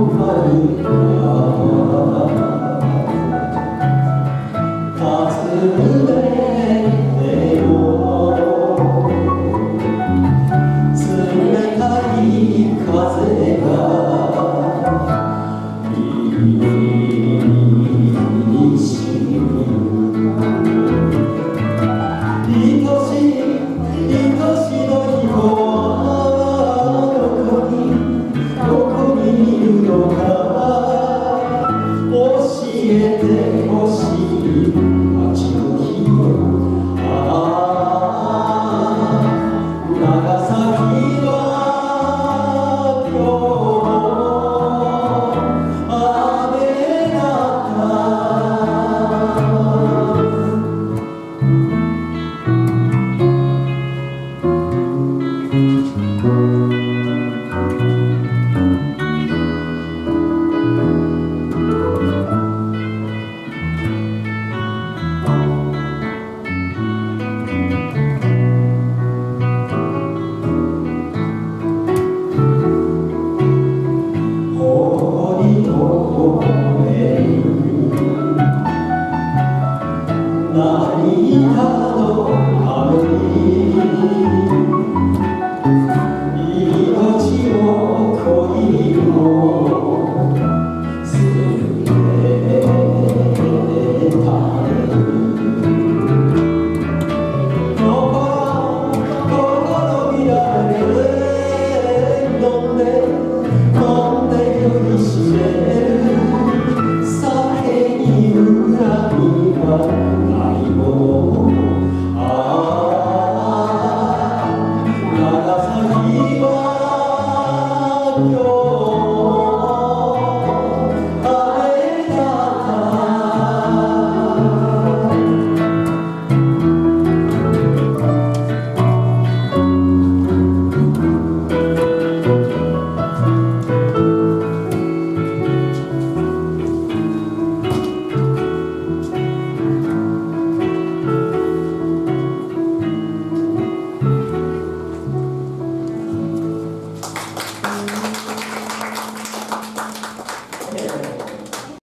Oh, my God. Gracias.